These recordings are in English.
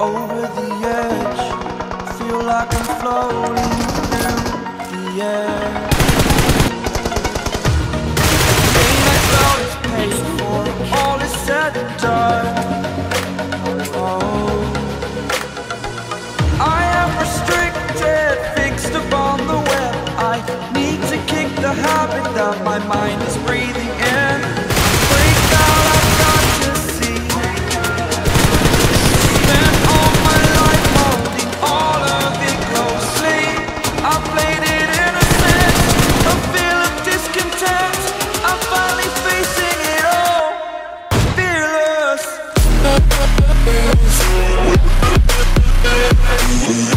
over the edge. Feel like I'm floating through the air. Is paid for, all is oh. I am restricted, fixed upon the web. I need to kick the habit that my mind is breathing. Yeah.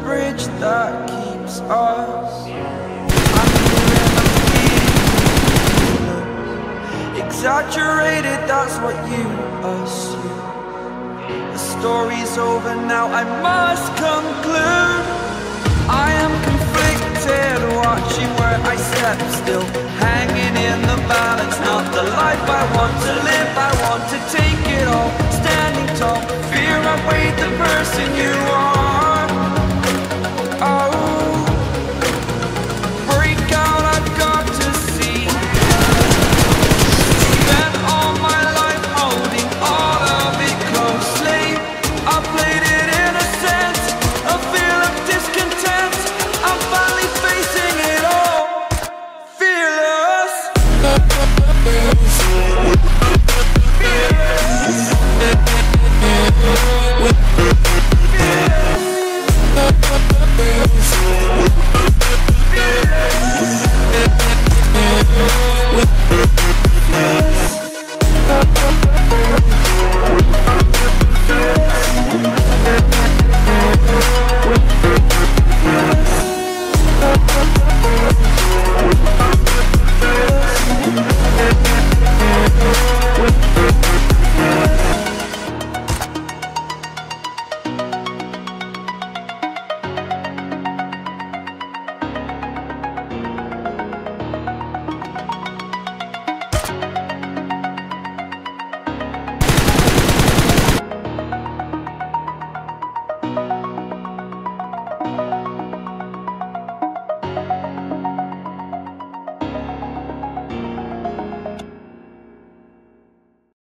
Bridge that keeps us. Exaggerated, that's what you assume. The story's over now, I must conclude. I am conflicted, watching where I step still. We'll